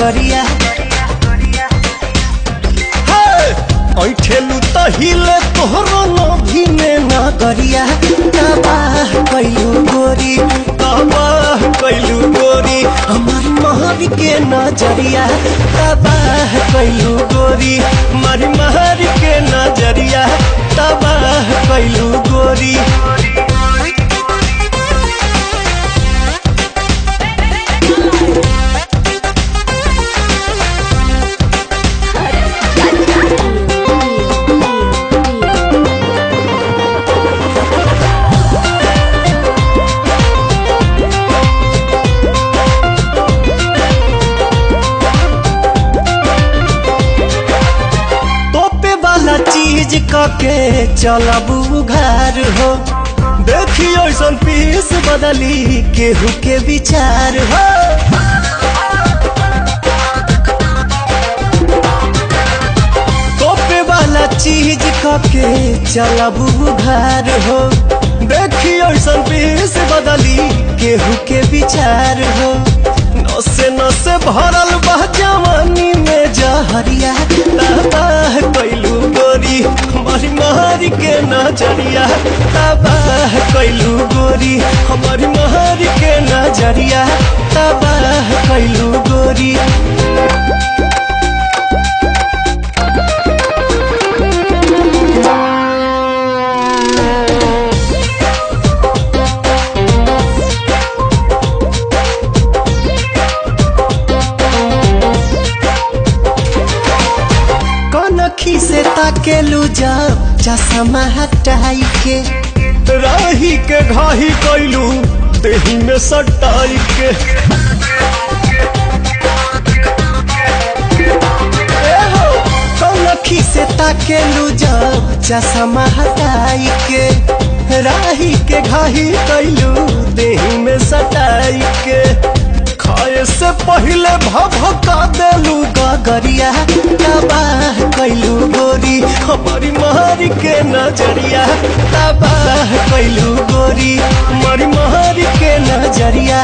करिया ऐठेलू में ना करिया तबाह कैलू गोरी। तबाह कैलू गोरी हमार महर के नज़रिया। तबाह कैलू गोरी मारी महर के नज़रिया। तबाह कैलू कके चलबू घर हो। देखी ऐसन पीस बदली केहू के विचार हो। तोपे वाला चीज़ कके चलबू घर हो। देखी ऐसन पीस बदली केहू के विचार हो। नसे नसे भरल बा जवानी के नज़रिया। तबाह कैलू गोरी हमारी महरी के नज़रिया कनखी से ताकेलू जब चश्मा हटाई के राही के घाही कैलू देही में सटाई के कनखी से ताकेलू जब चश्मा हटाई के राही के घाही कैलू देही में सटाई के खाए से पहले भभका देलू गगरिया नज़रिया तबाह कैलू गोरी मरी मारी के नज़रिया।